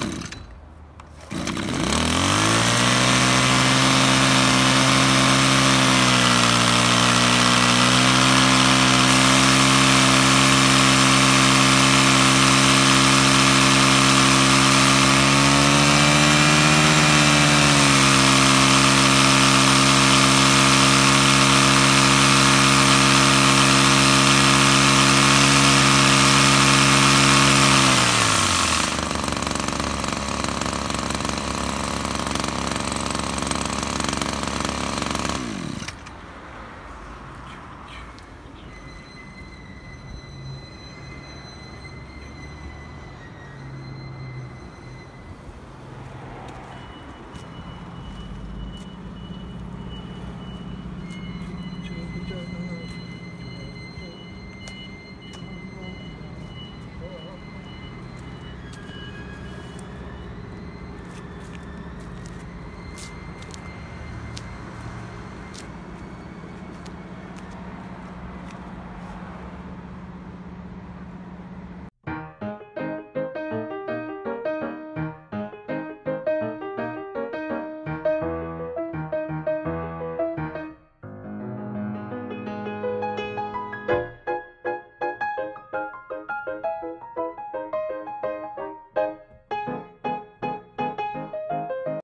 Mm-hmm. Bye.